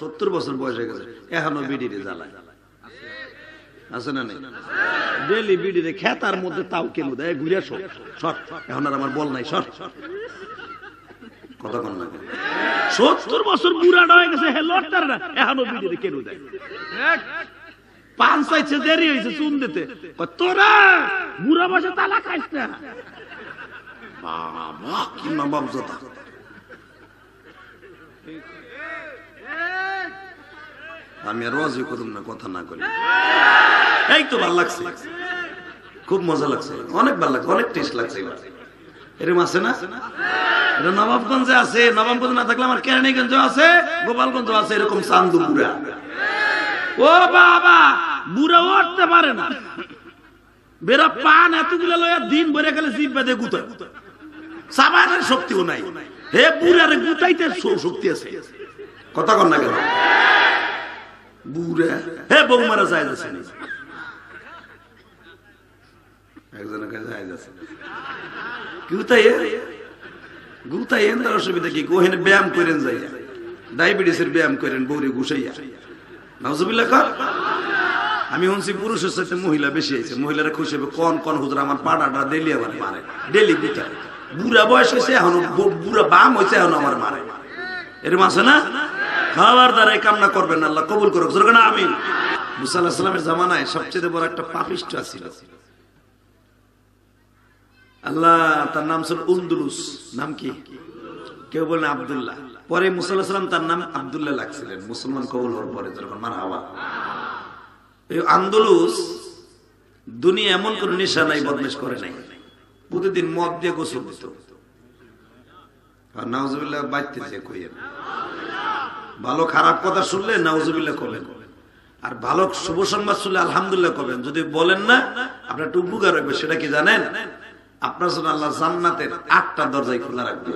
সত্তর বছর বয়স হয়ে গেছে, এখনও বিডিরে জ্বালায়। আছে না নেই? ডেলি বিডিরে খেতার মধ্যে তাও কেন দেয়? ঘুরে শট এখন আর আমার বল নাই শট কথা সত্তর বছর এখনও চাইছে, দেরি হয়েছে বসে তালা বাবা, কি আমি আর রোজই করুন না কথা না করি এই তো ভালো লাগছে। খুব মজা লাগছে। অনেক ভালো লাগছে অনেক টেস্ট লাগছে এরকম আছে না? এটা নবাবগঞ্জে আছে নবাবগঞ্জ না থাকলে আমার কেরানীগঞ্জ আছে গোপালগঞ্জ আছে এরকম চান্দু বুড়া। ও বাবা বুড়া উঠতে পারে না। বেরা পান এতগুলো লয়া দিন ভরে গেলে জিভ বেঁধে গুতা সাবানের শক্তিও নাই। হে বুড়ারে গুতাইতে শক্তি আছে। কথা কর না কেন? বুড়া। হে বৌমারা যায় যাচ্ছে না একজনের কাছে যায় যাচ্ছে গুতাই গুতাই এন তার অসুবিধা কি? গোহেনে ব্যায়াম করেন যাইয়া। ডায়াবেটিসের ব্যায়াম করেন বৌরে গুসাইয়া নাউজুবিল্লাহ কর আমি শুনছি পুরুষের সাথে মহিলা বেশি আছে। মহিলারা খুশি হবে কন কন হুজুর আমার পাড়াটা ডেলি আমার মারে। ডেলি গুতা বুড়া বয়স হয়েছে এখন বুড়া বাম হয়েছে এখন আমার মারে। এরকম আছে না? খাবার দ্বারা কামনা করবেন আল্লাহ কবুল করুক। জোরে না আমি মুসা সাল্লামের জামানায় সবচেয়ে বড় একটা পাপিষ্ট ছিল আল্লাহ, তার নাম ছিল উন্দুলুস। নাম কি? কেউ বলেন আবদুল্লাহ। পরে মুসাল্লাহ সাল্লাম তার নাম আবদুল্লাহ লাগছিলেন। মুসলমান কবুল হওয়ার পরে যখন মার হাওয়া এই আন্দোলুস দুনিয়া এমন কোন নেশা নাই বদমেশ করে নাই। প্রতিদিন মদ দিয়ে গোসল দিত। আর নাউজুবিল্লাহ বাঁচতেছে কইয়েন ভালো খারাপ কথা শুনলে নাউজুবিল্লাহ করবেন আর ভালো শুভ সংবাদ শুনলে আলহামদুলিল্লাহ করবেন যদি বলেন না, আপনার একটু উপকার হবে, সেটা কি জানেন? আপনার জন্য আল্লাহ জান্নাতের আটটা দরজায় খোলা রাখবে।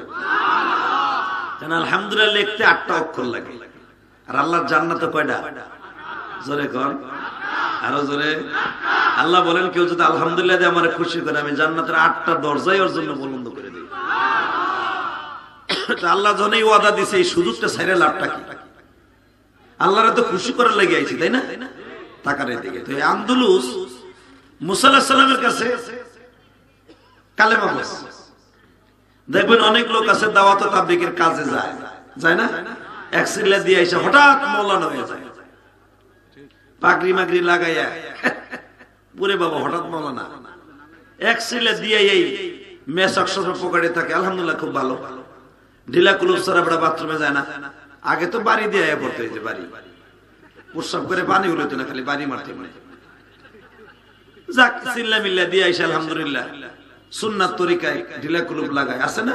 কেন আলহামদুলিল্লাহ লিখতে আটটা অক্ষর লাগে। আর আল্লাহর জান্নাতে কয়টা? জোরে কর আরও জোরে। আল্লাহ বলেন, কেউ যদি আলহামদুলিল্লাহ দিয়ে আমার খুশি করে, আমি জান্নাতের আটটা দরজাই ওর জন্য বলন্দ করে দিই। আল্লাহ জনেই ওয়াদা দিছে, এই সুযোগটা সাইরে লাভটা কি? আল্লাহরে তো খুশি করার লেগে আইছি, তাই না? টাকার দিকে তো আন্দুলুস মুসাল্লাহ কাছে কালেমা দেখবেন অনেক লোক আছে দাওয়াত ও তাবলিগের কাজে যায়। যায় না? এক সিল্লা দিয়ে এসে হঠাৎ মৌলানা হয়ে যায়। পাগড়ি মাগড়ি লাগাইয়া। পুরে বাবা, হঠাৎ মৌলানা। এক সিলে দিয়ে এই মেসক সব পকেটে থাকে। আলহামদুলিল্লাহ, খুব ভালো। ঢিলা কুলুপ সারা বড় বাথরুমে যায় না। আগে তো বাড়ি দিয়ে পড়তে হয়েছে বাড়ি। প্রস্রাব করে পানি হলো না, খালি বাড়ি মারতে মনে যাক, চিল্লা মিল্লা দিয়ে আইসা, আলহামদুলিল্লাহ। সুন্নাত তরিকায় ঢিলা কুলুপ লাগায়। আছে না?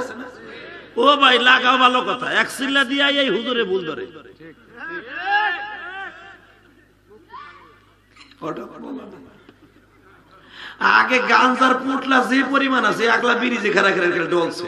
ও ভাই, লাগাও ভালো কথা। এক চিল্লা দিয়ে এই হুজুরে ভুল ধরে। আগে গাঞ্জার পুটলা যে পরিমাণ আছে একলা বিড়ি যে খেলা খেলা ডলছে।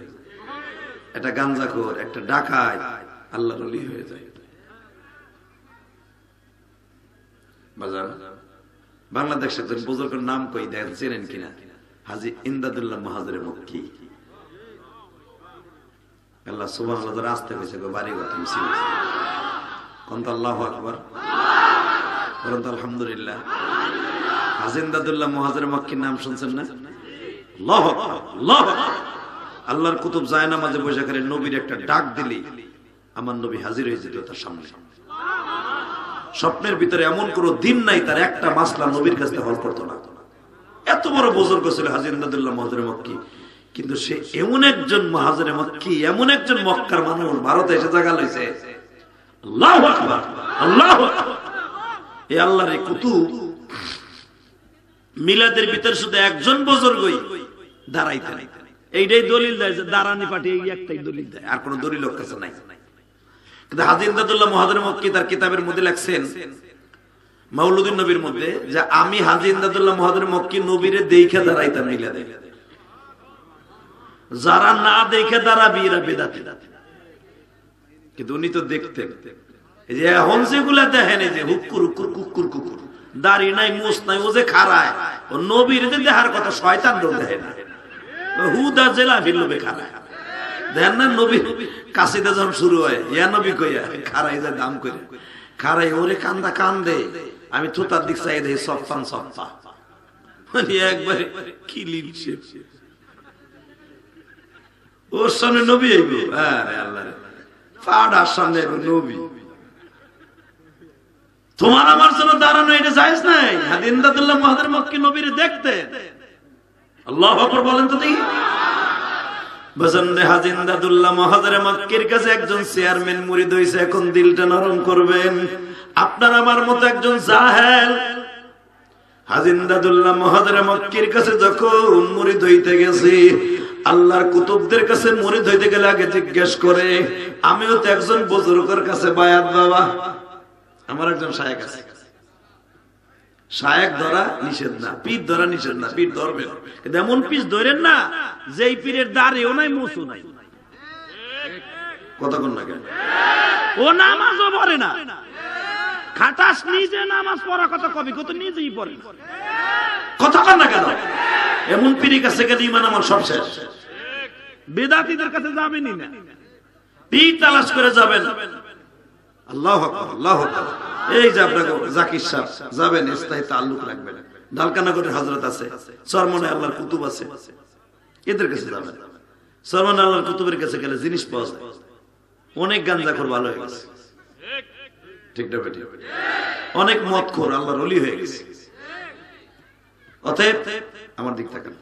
একটা গাঞ্জাখোর, একটা ডাকায় আল্লাহর অলি হয়ে যায়। বাজার? বাংলাদেশ বুজুর্গের নাম কই দেখেন চেনেন কিনা? হাজি ইমদাদুল্লাহ মাহাজরে মক্কি। আল্লাহ আসতে হয়েছে বাড়ি কথা মিছিল কোন তো আল্লাহ আকবর? আলহামদুলিল্লাহ। মক্কির নাম শুনছেন না? আল্লাহু আল্লাহু। আল্লাহর কুতুব যায় না মাঝে বসে করে নবীর একটা ডাক দিলি, আমার নবী হাজির হয়ে যেত তার সামনে। স্বপ্নের ভিতরে এমন কোন দিন নাই, তার একটা মাসলা নবীর কাছে হল করতো না। এত বড় বুজুর্গ ছিল হাজিন্দাদুল্লাহ মহাজের মক্কি। কিন্তু সে এমন একজন মহাজরে মক্কি, এমন একজন মক্কার মানুষ ভারতে এসে জায়গা লইছে। এই আল্লাহর কুতুব, মিলাদের ভিতরে শুধু একজন বুজুর্গই দাঁড়াইতে এইটাই দলিল দেয় যে দাঁড়ানি পার্টি এই একটাই দলিল দেয়। আর কোন দলিল ওর কাছে নাই। কিন্তু হাজি ইমদাদুল্লাহ মহাদের মক্কি তার কিতাবের মধ্যে লেখছেন মাউলুদ্দিন নবীর মধ্যে, যে আমি হাজি ইমদাদুল্লাহ মহাদের মক্কি নবীরে দেখে দাঁড়াইতাম দেয়। যারা না দেখে দাঁড়াবি, এরা কিন্তু উনি তো দেখতেন। এই যে এখন যেগুলা দেখেন, এই যে হুকুর কুকুর কুকুর দাড়ি নাই মুস নাই, ও যে খারায় ও নবীর যে দেখার কথা শয়তান দেখে না। জেলা শুরু হয় খারাই খারাই কান্দা, কান্দে। আমি থুতার দিক চাই সপ্তান মানে ওর সামনে নবী আইব? আরে আল্লাহ সামনে নবী। তোমার আমার জন্য দাঁড়ানো এটা যাইজ নাই? হাদিন্দাদুল্লাহ মহাদের মক্কি নবীর দেখতে। আল্লাহ আকবার বলেন তো দেখি। কাছে আল্লাহর কুতুবদের কাছে মুরিদ হইতে গেলে আগে জিজ্ঞেস করে, আমিও তো একজন বুজুর্গের কাছে বায়াত বাবা। আমার একজন সাহেব আছে। শায়েক ধরা নিষেধ না, পীর ধরা নিষেধ না, পীর ধরবেন। কিন্তু এমন পিস ধরেন না, যেই পীরের দাঁড়িয়েও নাই মুসু নাই। কতক্ষণ না কেন? ও নামাজও পড়ে না। খাটাস নিজে নামাজ পড়া কথা কবি কত নিজেই পড়ে কতক্ষণ না কেন? এমন পীরের কাছে গেলে ইমান আমার সব শেষ। বেদাতিদের কাছে যাবেনই না। পীর তালাশ করে যাবেন। অনেক গাঞ্জাখোর ভালো হয়ে গেছে। ঠিক না অনেক মদ খোর আল্লাহর অলি হয়ে গেছে। অতএব, আমার দিক থাকেন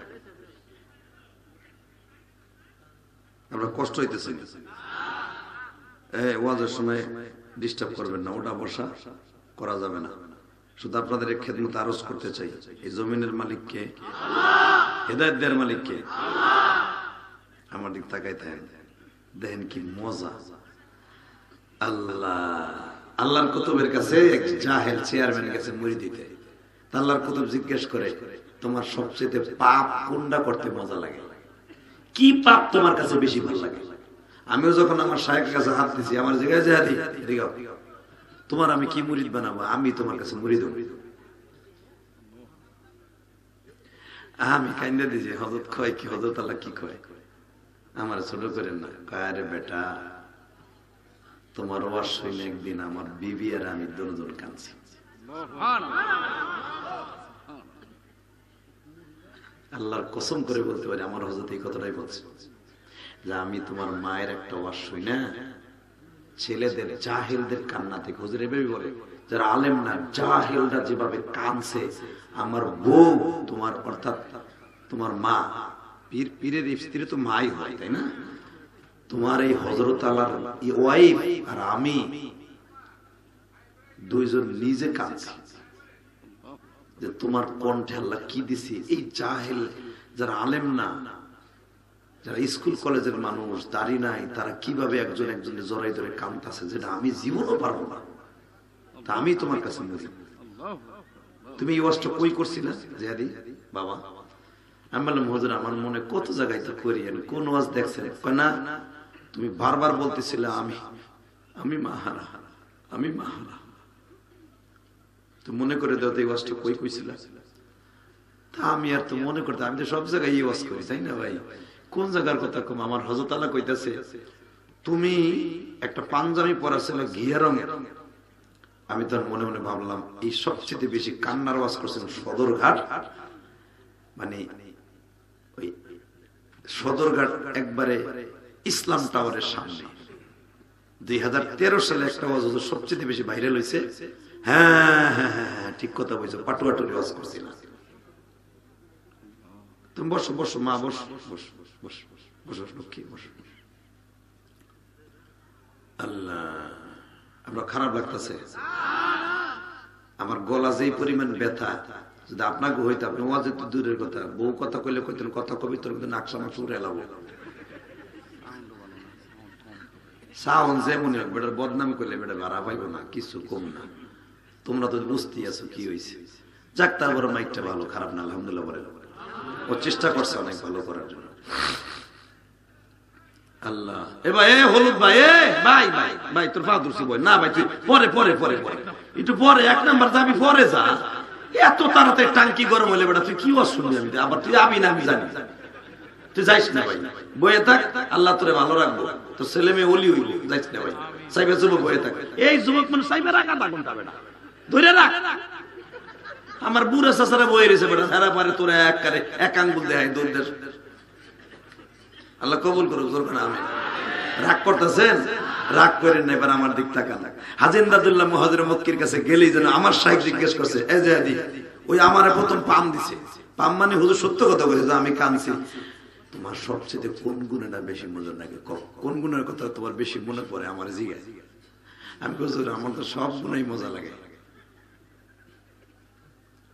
আমরা কষ্ট হইতেছি। ওয়াজের সময় ডিস্টার্ব করবেন না, ওটা বসা করা যাবে না। শুধু আপনাদের এই খেদমত আরজ করতে চাই, এই জমিনের মালিককে, হেদায়ত দেওয়ার মালিককে। আমার দিক তাকাই থাকেন দেখেন কি মজা। আল্লাহ, আল্লাহর কুতুবের কাছে এক জাহেল চেয়ারম্যানের কাছে মুড়ি দিতে। আল্লাহর কুতুব জিজ্ঞেস করে, তোমার সবচেয়ে পাপ কোনটা করতে মজা লাগে? কি পাপ তোমার কাছে বেশি ভালো লাগে? আমিও যখন আমার সাহেবের কাছে হাত দিছি, আমার জায়গায় যে হাতি তোমার আমি কি মুরিদ বানাবো? আমি তোমার কাছে হব। আমি কাইন্দা দিছি হজরত কয় কি হজরত আল্লাহ কি কয়? আমার ছোট করেন না আরে বেটা, তোমার ওয়াজ শুনে একদিন আমার বিবি আর আমি দুজন কাঁদছি। আল্লাহর কসম করে বলতে পারি, আমার হজরত এই কথাটাই বলছে। যে আমি তোমার মায়ের একটা ওয়াজ শুই না? ছেলেদের জাহিলদের কান্না থেকে হুজুর এভাবে বলে যারা আলেম না, জাহিলরা যেভাবে কানছে আমার বউ তোমার, অর্থাৎ তোমার মা, পীর, পীরের স্ত্রী তো মাই হয়, তাই না? তোমার এই হজরত আলার ওয়াইফ আর আমি দুইজন নিজে কাঁদছি। যে তোমার কণ্ঠে আল্লাহ কি দিছি? এই জাহেল যারা আলেম না যারা স্কুল, কলেজের মানুষ, দাড়ি নাই, তারা কীভাবে একজন একজনের জড়াই ধরে কামতাছে যেটা আমি জীবনও পারব না। তা আমি তোমার কাছে মরি। তুমি এই ওয়াজটা কই করছিলা, জিয়াদি? বাবা। আমি বললাম, হুজুর, আমার মনে কত জায়গায় তো করি, আমি কোন ওয়াজ দেখছেন কয়, না, তুমি বারবার বলতেছিলে আমি আমি মাহারা আমি মাহারা। তো মনে করে দাও তো এই ওয়াজটা কই কইছিলা। তা আমি আর তো মনে করতে, আমি তো সব জায়গায় এই ওয়াজ করি, তাই না ভাই? কোন জায়গার কথা কম? আমার হজরত আল্লাহ কইতাছে তুমি একটা পাঞ্জাবি পরা ছিল ঘিয়া রঙের। আমি তার মনে মনে ভাবলাম এই সবচেয়ে বেশি কান্নার ওয়াজ করছেন সদরঘাট? মানে ওই সদরঘাট একবারে ইসলাম টাওয়ারের সামনে। দুই হাজার তেরো সালে একটা ওয়াজ হতো সবচেয়ে বেশি ভাইরাল হয়েছে হ্যাঁ হ্যাঁ হ্যাঁ হ্যাঁ, ঠিক কথা বলছো পাটুয়াটুরি ওয়াজ করছিলাম। তুমি বসো বসো মা বসো বসো। বসো বসো লক্ষ্মী, বসো। আল্লাহ, আমরা খারাপ লাগতেছে। আমার গলা যেই পরিমাণ ব্যথা, যদি আপনাকে হইতে, আপনি ওয়াজে তো দূরের কথা। বউ কথা কইলে কইতেন, কথা কবি, তোর কিন্তু নাকশা মাছ উড়ে এলাবো সাউন যেমন হোক, বেটার বদনাম করলে বেটা ভাড়া পাইব না, কিছু কম না। তোমরা তো বুঝতেই আছো, কি হয়েছে যাক, তারপরে মাইকটা ভালো, খারাপ না, আলহামদুলিল্লাহ বলে ও চেষ্টা করছে অনেক ভালো করার জন্য। আল্লাহ। এ হলুদ ভাই, এ, ভাই ভাই ভাই, তোর ধরছি বই। না ভাই পরে পরে পরে পরে। একটু পরে, এক নাম্বার যাবি, পরে যা। এত তাড়াতাড়ি টাঙ্কি গরম হলে বেটা, তুই কি অশুনবি আমি? আবার তুই না আমি জানি। তুই যাইস না ভাই। থাক, আল্লাহ তোরে ভালো রাখব। তোর ছেলে মেয়ে ওলি হইব। যাইস না ভাই। সাইবে যুবক বয়ে থাক। এই যুবক মানে সাইবে রাখা বেটা ধরে রাখ। আমার বুড়া চাচারা বয়ে রয়েছে বেটা। সারা পারে তোরা এক কারে এক আঙ্গুল দেয় দৌড় দেশ আল্লাহ কবুল করুক আমি রাগ করতেছেন? রাগ করেন না, এবার আমার দিক তাকান। হাজিন্দাদুল্লাহ মহাজের মক্কির কাছে গেলেই যেন আমার সাহেব জিজ্ঞেস করছে, এ ওই আমারে প্রথম পাম দিছে। পাম মানে হুজুর সত্য কথা বলেছে আমি কানছি তোমার সবচেয়ে কোন গুণেটা বেশি মজা লাগে কোন গুণের কথা তোমার বেশি মনে পড়ে আমার জিজ্ঞা আমি হুজুর, আমার তো সব গুণই মজা লাগে।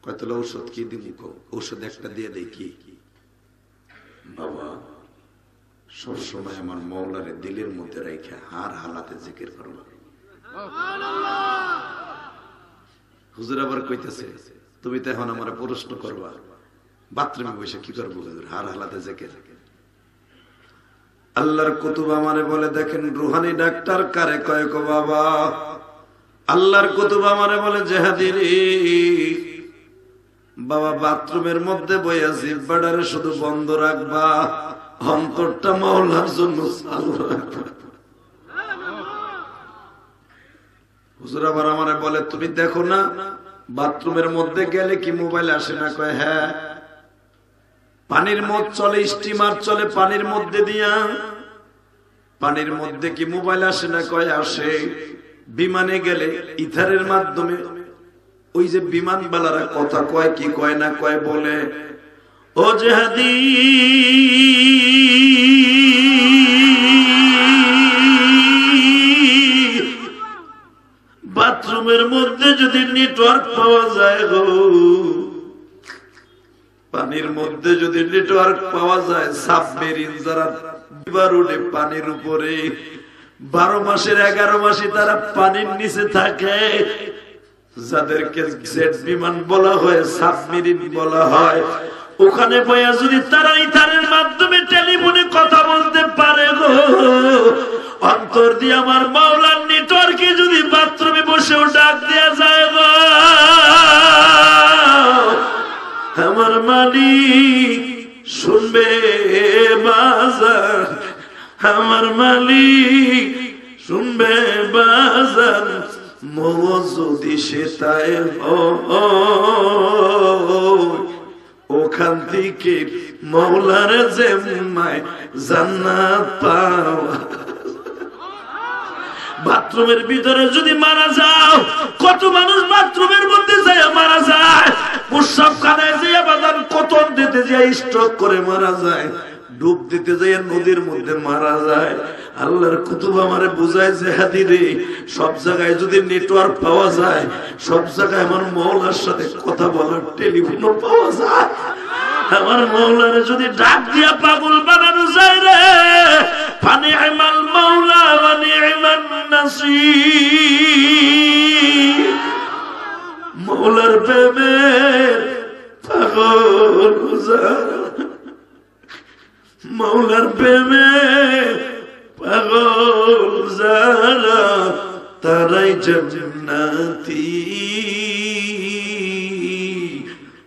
কয়তলা ঔষধ কি দিব ঔষধ একটা দিয়ে দেই কি? বাবা সব সময় আমার মৌলারে দিলের মধ্যে রেখে হার হালাতে জিকির করবা হুজুর আবার কইতেছে, তুমি তো এখন আমার প্রশ্ন করবা, বাথরুমে বসে কি করব হুজুর? হার হালাতে জিকির। আল্লাহর কুতুব আমারে বলে, দেখেন রুহানি ডাক্তার কারে কয়েক বাবা? আল্লাহর কুতুব আমারে বলে জেহাদিরি বাবা বাথরুমের মধ্যে বইয়া জিব্বাডারে শুধু বন্ধ রাখবা। অন্তরটা মাওলার জন্য বলে, তুমি দেখো না, বাথরুমের মধ্যে গেলে কি মোবাইল আসে না? হ্যাঁ। পানির মধ্যে চলে, স্টিমার চলে, পানির মধ্যে দিয়া। পানির মধ্যে কি মোবাইল আসে না? কয়, আসে। বিমানে গেলে ইথারের মাধ্যমে। ওই যে বিমান বিমানবালারা কথা কয়, কি কয় না কয়, বলে ও বাথরুমের মধ্যে যদি নেটওয়ার্ক পাওয়া যায় গো, পানির মধ্যে যদি নেটওয়ার্ক পাওয়া যায় সাবমেরিন যারা উঠে পানির উপরে। বারো মাসের এগারো মাসে তারা পানির নিচে থাকে। যাদেরকে জেট বিমান বলা হয় সাবমেরিন বলা হয় ওখানে বয়া যদি তারা ইথারের মাধ্যমে টেলিফোনে কথা বলতে পারে গো অন্তর দিয়ে আমার মাওলার নেটওয়ার্কে যদি বাথরুমে বসেও ডাক দেয়া যায় গো। আমার মালিক শুনবে বাজার আমার মালিক শুনবে বাজার মৌ যদি সে তাই হয়, ওখান থেকে মৌলার জেম্মায় জান্নাত পাওয়া। বাথরুমের ভিতরে যদি মারা যাও, কত মানুষ বাথরুমের মধ্যে যায় মারা যায়। প্রস্রাব খানায় যে বাজার কতন দিতে যায় স্ট্রোক করে মারা যায়। ডুব দিতে যায় নদীর মধ্যে মারা যায়। আল্লাহর কুতুব আমারে বুঝায় যে হাতি রে, সব জায়গায় যদি নেটওয়ার্ক পাওয়া যায়, সব জায়গায় আমার মৌলার সাথে কথা বলার টেলিফোনও পাওয়া যায়। আমার মৌলারে যদি ডাক দিয়া পাগল বানানো যায় রে ফানি আইমাল মৌলা বানি আইমান নাসির। মৌলার প্রেমের পাগল মৌলার প্রেমে পাগল যারা তারাই জান্নাতি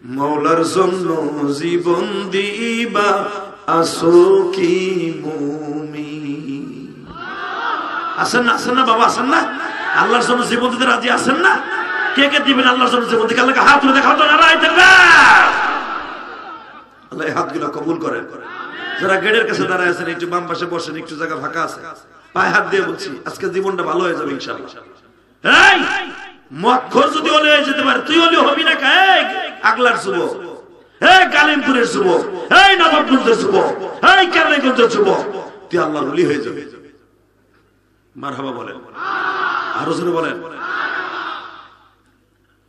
মৌলার জন্য জীবন দিবা আসো কি মুমি আছেন না আছেন না বাবা আসেন না আল্লাহর জন্য জীবন দিতে রাজি আছেন না? কে কে দিবেন আল্লাহর জন্য জীবন দিকে আল্লাহকে হাত তুলে দেখাও তো থাকবে আল্লাহ হাতগুলো কবুল করেন করেন। যারা গেটের কাছে দাঁড়ায় আছেন, একটু বাম পাশে বসেন, একটু জায়গা ফাঁকা আছে। পায়ে হাত দিয়ে বলছি, আজকে জীবনটা ভালো হয়ে যাবে ইনশাআল্লাহ। এই মক্ষর যদি যেতে পারে, তুই হবি না আগলার কালিমপুরের নবাবগঞ্জের কেরানীগঞ্জের তুই আল্লাহর হয়ে যাবে। বলেন। আরও বলেন।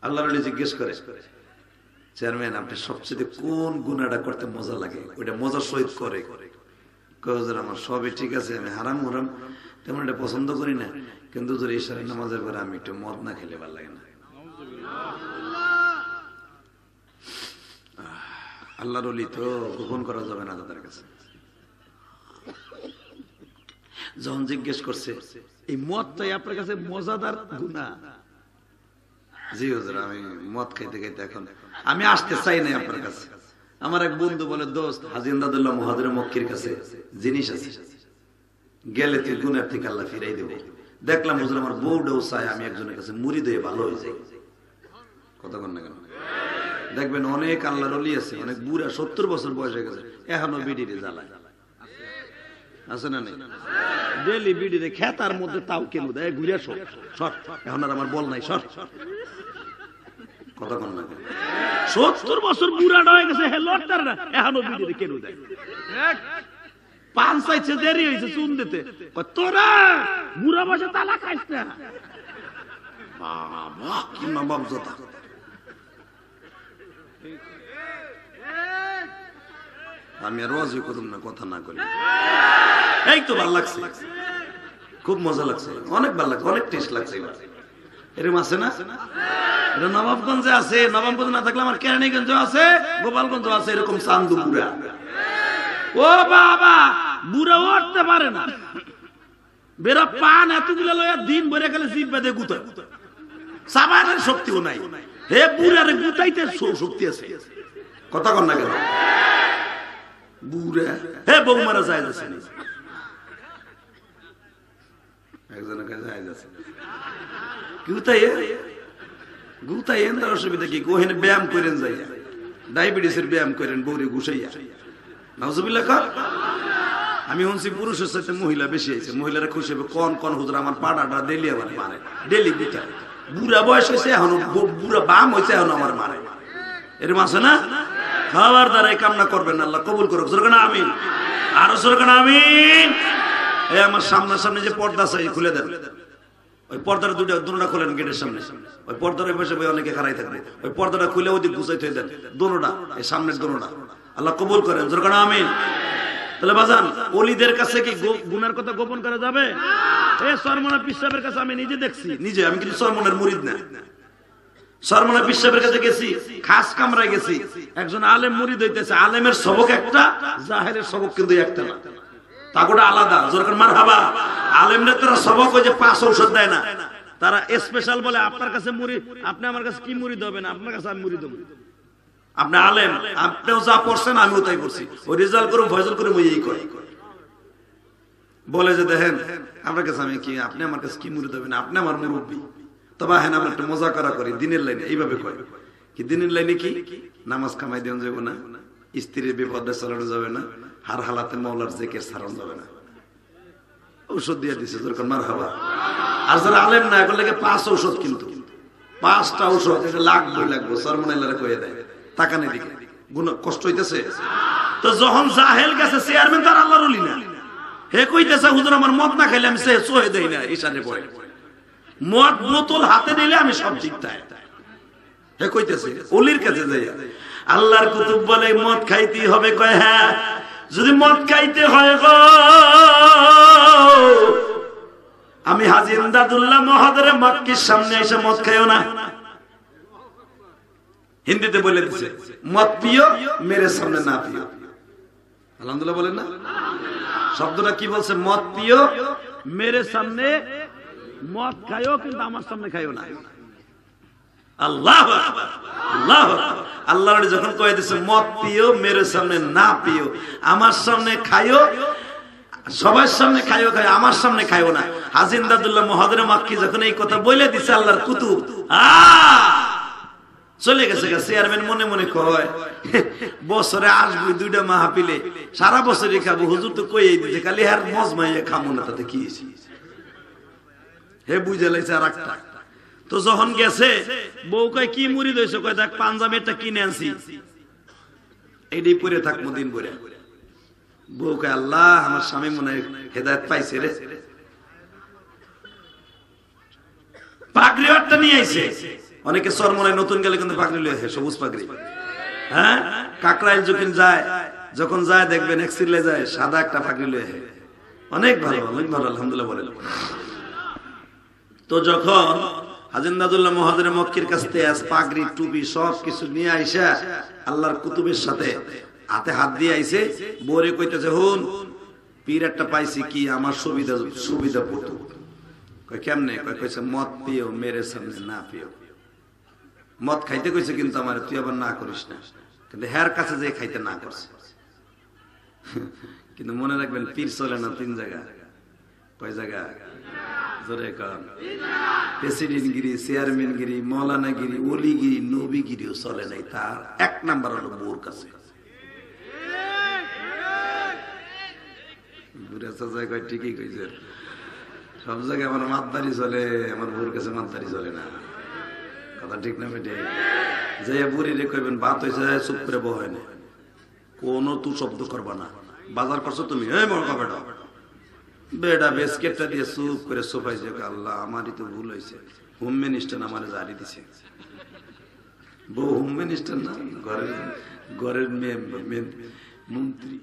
আল্লাহর জিজ্ঞেস করে। চেয়ারম্যান আপনি সবচেয়ে কোন গুণাটা করতে মজা লাগে? ওইটা মজা সহিত করে। আমার সবই ঠিক আছে, আমি হারাম হারাম, তেমন এটা পছন্দ করি না। কিন্তু তোর ঈশ্বরের নামাজের পরে আমি একটু মদ না খেলে ভালো লাগে না। আল্লাহর অলি তো গোপন করা যাবে না তাদের কাছে। যখন জিজ্ঞেস করছে, এই মদ মদটাই আপনার কাছে মজাদার গুণা জি হুজুর, আমি মদ খাইতে খাইতে এখন, আমি আসতে চাই না আপনার কাছে। আমার এক বন্ধু বলে, দোস্ত হাজি ইমদাদুল্লাহ মক্কির কাছে জিনিস আছে। গেলে তুই গুণের থেকে আল্লাহ ফিরাই দেবো। দেখলাম হুজুর, আমার বউটাও চায় আমি একজনের কাছে মুড়ি দিয়ে ভালো হয়ে যাই। কথা কন না কেন? দেখবেন অনেক আল্লাহর অলি আছে, অনেক বুড়া সত্তর বছর বয়স হয়ে গেছে, এখনও বিডিরে জ্বালায়। আছে না নেই? ডেলি বিডিতে খেতার মধ্যে তাও কেন দেয় ঘুরে সর সর। এখন আর আমার বল নাই, সর। কথা কন না? সত্তর বছর বুড়াটা হয়ে গেছে, হে লড়তার না এখনও বিডিতে কেন দেয় পান চাইছে, দেরি হয়েছে চুন দিতে। তোরা বুড়া বসে তালা খাইস না? বাবা, কি আমি আর রোজই করুম না কথা না করি এই তো ভালো লাগছে। খুব মজা লাগছে। অনেক ভালো লাগছে অনেক টেস্ট লাগছে এরকম আছে না? এটা নবাবগঞ্জে আছে নবাবগঞ্জ না থাকলে আমার কেরানীগঞ্জ আছে গোপালগঞ্জ আছে এরকম চান্দুপুরা ও বাবা বুড়া উঠতে পারে না। বেরা পান এতগুলো লয়া দিন ভরে গেলে জিভ বেঁধে গুতো সাবানের শক্তিও নাই। হে বুড়ারে গুতাইতে শক্তি আছে। কথা কর না কেন? বুড়া। হে বৌমারা যায় যাচ্ছে না। একজনের কাছে যায় যাচ্ছে গুতাই গুতাই এন তার অসুবিধা কি? ব্যায়াম করেন যাইয়া। ডায়াবেটিসের ব্যায়াম করেন বৌরে গুসাইয়া নাউজুবিল্লাহ কর আমি শুনছি পুরুষের সাথে মহিলা বেশি আছে মহিলারা খুশি হবে। কন কন হুজুর আমার পাড়াটা ডেলি আমার মারে। ডেলি গুতাই বুড়া বয়স হয়েছে এখন বুড়া বাম হয়েছে এখন আমার মারে। এরকম আছে না? খাবার দ্বারা এই কামনা করবেন আল্লাহ কবুল করুক। সরকার আমিন। আরও সরকার আমিন। এই আমার সামনার সামনে যে পর্দা আছে খুলে দেন। ওই পর্দাটা দুটো দুটা খোলেন গেটের সামনে। ওই পর্দার পাশে বই অনেকে খারাই থাকবে ওই পর্দাটা খুলে ওদিক গুছাইতে দেন। দোনোটা এই সামনের দোনোটা আল্লাহ কবুল করেন। সরকার আমিন। তাহলে বাজান, অলিদের কাছে কি গুনার কথা গোপন করা যাবে? এ সরমনা পিসাবের কাছে আমি নিজে দেখছি। নিজে, আমি কিন্তু সরমনের মুরিদ না। সরমনা কাছে গেছি, খাস কামরায় গেছি। একজন আলেম মুরিদ হইতেছে, আলেমের সবক একটা, জাহেরের সবক কিন্তু একটা না। আলাদা মার হাবা আলেমরা তারা ওই যে পাঁচ ঔষধ দেয় না। তারা স্পেশাল বলে, আপনার কাছে মুড়ি আপনি আমার কাছে কি মুড়ি দেবেন আপনার কাছে আমি মুড়ি দেবো আপনি আলেম, আপনিও যা পড়ছেন, আমিও তাই পড়ছি। ওই রেজাল্ট করুন, ফয়জল ওই এই করে। বলে যে, দেখেন, আপনার কাছে আমি কি, আপনি আমার কাছে কি মুড়ি দেবেন আপনি আমার মুরব্বী। তবে হ্যাঁ আমরা একটু মজা করা করি, দিনের লাইনে, এইভাবে কয় কি দিনের লাইনে কি? নামাজ কামাই দেওয়া যাবে না, স্ত্রীর বিপদে চালানো যাবে না, হার হালাতে মৌলার জেকের সারানো যাবে না। ঔষধ দিয়ে দিছে দরকার মার হাবা আর যারা আলেম না এখন লাগে পাঁচ ঔষধ কিন্তু। পাঁচটা ঔষধ, এটা লাগবে লাগবে সরমনাইলারে কয়ে দেয়। তাকানে দিকে। কষ্ট হইতেছে। তো যখন জাহেল গেছে, চেয়ারম্যান তার আল্লাহর না। হে কইতেছে, হুজুর, আমার মদ না খাইলে আমি সে সোহে দেই না ইশানে পড়ে। মদ বোতল হাতে নিলে আমি সব ঠিক তাই। হে কইতেছে, অলির কাছে যাইয়া। আল্লাহর কুতুব বলে, মদ খাইতেই হবে। কয় হ্যাঁ যদি মদ খাইতে হয় গো। আমি হাজি ইমদাদুল্লাহ মহাদরে মক্কির সামনে এসে মদ খাইও না। হিন্দিতে বলে দিছে, মদ পিও, মেরে সামনে না পিও। আলহামদুলিল্লাহ বলেন না। শব্দটা কি বলছে? মদ পিও, মেরে সামনে মদ খাইও কিন্তু আমার সামনে খাইও না আল্লাহ আল্লাহ। আল্লাহ যখন কয়ে দিছে, মদ পিও, মেরে সামনে না পিও, আমার সামনে খাইও সবার সামনে খাইও খাইও আমার সামনে খাইও না হাজিন দাদুল্লাহ মহাদরে মাক্কি যখন এই কথা বলে দিছে আল্লাহর কুতুব! চলে গেছে চেয়ারম্যান মনে মনে কয়, বছরে আসবি দুইটা মাহাপিলে সারা বছরই খাব হুজুর তো কই দিছে, খালি আর মজমাইয়া খামো না, তাতে কি? হে বুঝে লাইছে আর একটা। তো যখন গেছে, বউ কয়, কি মুড়ি দইছো? কয়, দেখ, পাঞ্জাবি একটা কিনে আনছি। এইটাই পরে থাকব দিন পরে। বউ কয়, আল্লাহ, আমার স্বামী মনে হেদায়ত পাইছে রে। পাগড়ি একটা নিয়ে আইছে। অনেকে সর মনে নতুন গেলে কিন্তু পাগড়ি লয়ে সবুজ পাগড়ি। হ্যাঁ? কাকরাইল যখন যায় যখন যায় দেখবেন এক্সিলে যায়, সাদা একটা পাগড়ি লয়ে অনেক ভালো অনেক ভালো, আলহামদুলিল্লাহ বলেন। তো যখন হাজিন্দাদুল্লাহ মহাদের মক্কির কাছ থেকে পাগড়ি, টুপি সব কিছু নিয়ে আইসা আল্লাহর কুতুবের সাথে হাতে হাত দিয়ে আইছে বোরে কইতেছে, হুন পীর একটা পাইছি কি? আমার সুবিধা সুবিধা পড়তো কেমনে? কয়, কইছে, মদ পিও, মেরে সামনে না পিও। মদ খাইতে কইছে, কিন্তু আমার তুই আবার না করিস না। কিন্তু হ্যার কাছে যে খাইতে না করছে। কিন্তু মনে রাখবেন, পীর চলে না তিন জায়গা। কয় জায়গা? জোরে কন প্রেসিডেন্টগিরি, চেয়ারম্যানগিরি, মৌলানাগিরি অলিগিরি নবীগিরিও চলে নাই, তার এক নাম্বার হলো বোর কাছে। বুড়া ঠিকই কইছে। সব জায়গায় আমার মাতদারি চলে, আমার বোর কাছে মাতদারি চলে না। কথা ঠিক না বেটে যে বুড়ি রে কইবেন, বাত হয়েছে চুপ করে বহ না। কোনো তু শব্দ করবা না। বাজার করছ তুমি, এই মরকা বেটা বেটা বেসকেটটা দিয়ে চুপ করে সোফাই যে আল্লাহ, আমারই তো ভুল হয়েছে। হোম মিনিস্টার আমার জারি দিছে। বউ হোম মিনিস্টার না, ঘরের ঘরের মেয়ে- মন্ত্রী।